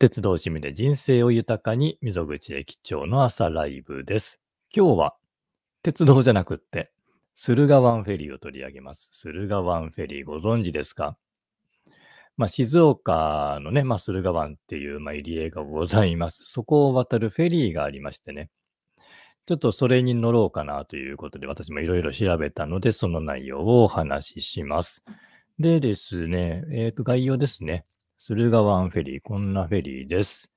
鉄道趣味で人生を豊かに、溝口駅長の朝ライブです。今日は、鉄道じゃなくって、駿河湾フェリーを取り上げます。駿河湾フェリーご存知ですか？まあ、静岡のね、まあ、駿河湾っていう、まあ、入り江がございます。そこを渡るフェリーがありましてね。ちょっとそれに乗ろうかなということで、私もいろいろ調べたので、その内容をお話しします。でですね、えっ、ー、と、概要ですね。駿河湾フェリー、こんなフェリーです。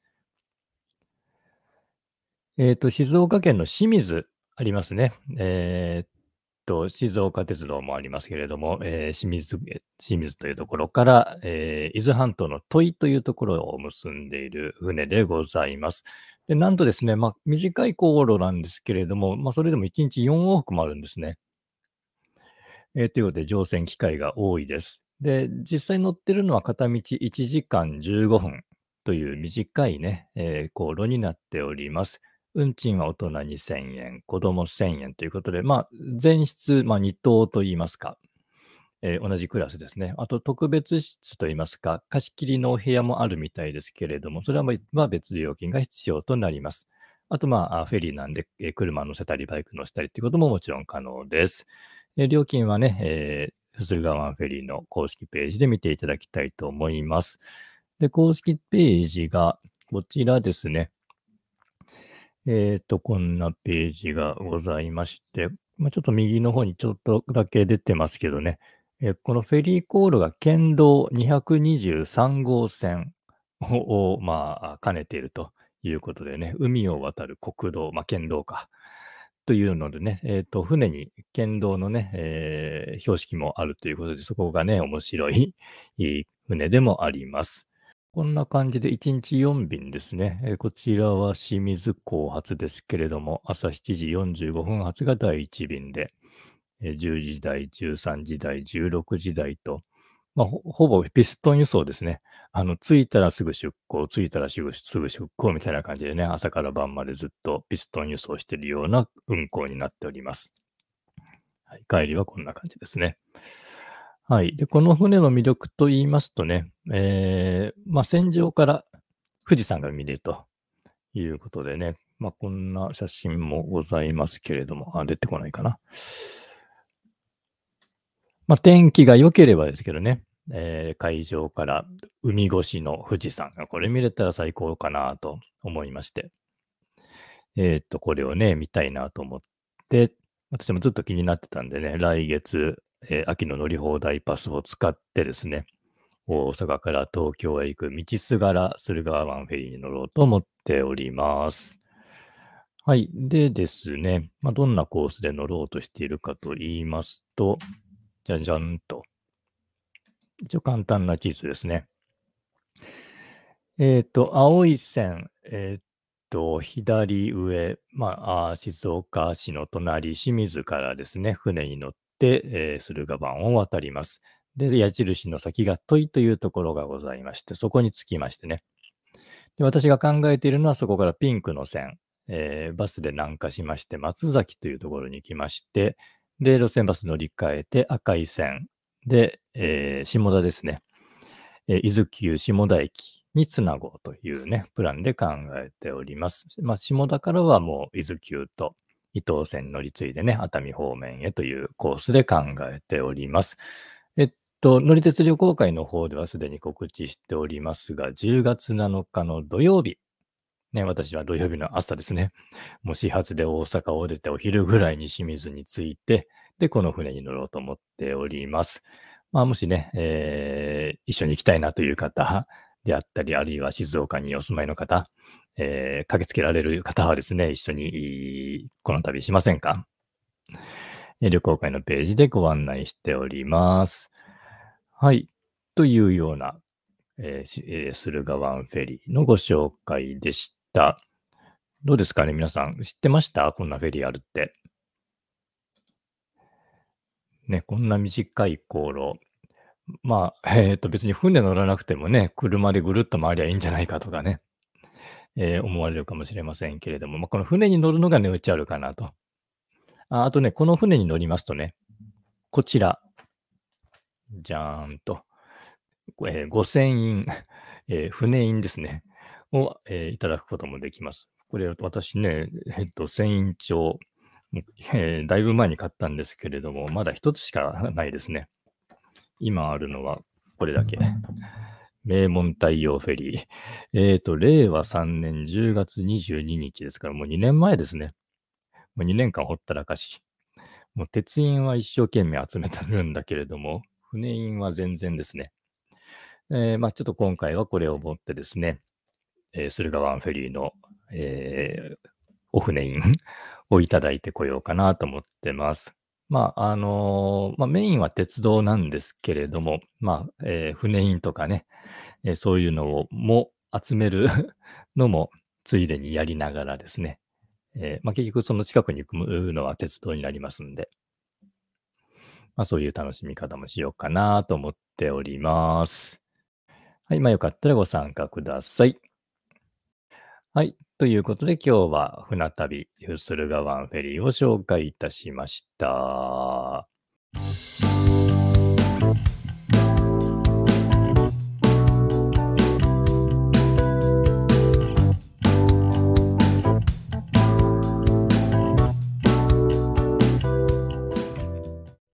えっ、ー、と、静岡県の清水ありますね。えっ、と、静岡鉄道もありますけれども、えー、清水、清水というところから、え、伊豆半島の土井というところを結んでいる船でございます。でなんとですね、まあ、短い航路なんですけれども、まあ、それでも1日4往復もあるんですね。えー、ということで、乗船機会が多いです。で、実際乗ってるのは片道1時間15分という短いね、えー、航路になっております。運賃は大人2000円、子供1000円ということで、まあ、前室、まあ、2等といいますか、えー、同じクラスですね。あと、特別室といいますか、貸し切りのお部屋もあるみたいですけれども、それはまあ別料金が必要となります。あと、まあ、フェリーなんで、えー、車乗せたり、バイク乗せたりということももちろん可能です。えー、料金はね、えー駿河湾フェリーの公式ページで見ていただきたいと思います。で、公式ページがこちらですね。えっ、ー、と、こんなページがございまして、まあ、ちょっと右の方にちょっとだけ出てますけどね、え、このフェリー航路が県道223号線を、まあ、兼ねているということでね、海を渡る国道、まあ、県道か。というのでね、え、ー、と、船に県道のね、えー、標識もあるということで、そこがね、面白い船でもあります。こんな感じで1日4便ですね。えー、こちらは清水港発ですけれども、朝7時45分発が第1便で、えー、10時台、13時台、16時台と、まあ、ほぼピストン輸送ですね。あの、着いたらすぐ出港、着いたらすぐすぐ出港みたいな感じでね、朝から晩までずっとピストン輸送しているような運行になっております。はい、帰りはこんな感じですね。はい。で、この船の魅力と言いますとね、えー、まあ、戦場から富士山が見れるということでね、まあ、こんな写真もございますけれども、あ、出てこないかな。まあ、天気が良ければですけどね、えー、海上から海越しの富士山がこれ見れたら最高かなと思いまして、えっ、と、これをね、見たいなと思って、私もずっと気になってたんでね、来月、えー、秋の乗り放題パスを使ってですね、大阪から東京へ行く道すがら駿河湾フェリーに乗ろうと思っております。はい。でですね、まあ、どんなコースで乗ろうとしているかと言いますと、じゃんじゃんと。一応簡単な地図ですね。えっ、ー、と、青い線、えっ、ー、と、左上、まあ、静岡市の隣、清水からですね、船に乗って、えー、駿河湾を渡ります。で、矢印の先が問いというところがございまして、そこに着きましてね。で私が考えているのは、そこからピンクの線、えー、バスで南下しまして、松崎というところに来まして、で、路線バス乗り換えて赤い線で、えー、下田ですね。えー、伊豆急下田駅につなごうというね、プランで考えております。まあ、下田からはもう伊豆急と伊東線乗り継いでね、熱海方面へというコースで考えております。えっと、乗り鉄旅行会の方ではすでに告知しておりますが、10月7日の土曜日、ね、私は土曜日の朝ですね。もう始発で大阪を出てお昼ぐらいに清水に着いて、で、この船に乗ろうと思っております。まあ、もしね、えー、一緒に行きたいなという方であったり、あるいは静岡にお住まいの方、えー、駆けつけられる方はですね、一緒にこの旅しませんか？旅行会のページでご案内しております。はい。というような、えー、駿河湾フェリーのご紹介でした。どうですかね皆さん、知ってました？こんなフェリーあるって。ね、こんな短い航路。まあ、えっ、ー、と、別に船乗らなくてもね、車でぐるっと回りゃいいんじゃないかとかね、えー、思われるかもしれませんけれども、まあ、この船に乗るのが値打ちあるかなと。ああとね、この船に乗りますとね、こちら、じゃーんと、えー、5000円、えー、船員ですね。を、えーいただくこともできます。これ、私ね、えっと、船員帳、えーだいぶ前に買ったんですけれども、まだ一つしかないですね。今あるのはこれだけ。名門太陽フェリー。えっ、と、令和3年10月22日ですから、もう2年前ですね。もう2年間ほったらかし。もう鉄印は一生懸命集めてるんだけれども、船印は全然ですね。えーまあちょっと今回はこれを持ってですね、えー駿河湾フェリーの、えーお船印 をいただいてこようかなと思ってます。まあ、あのーまあ、メインは鉄道なんですけれども、まあ、えー船印とかね、えーそういうのをも集める のもついでにやりながらですね、えまあ、結局その近くに行くのは鉄道になりますんで、まあ、そういう楽しみ方もしようかなと思っております。はい、まあよかったらご参加ください。はい。ということで今日は船旅ユースルガワンフェリーを紹介いたしました。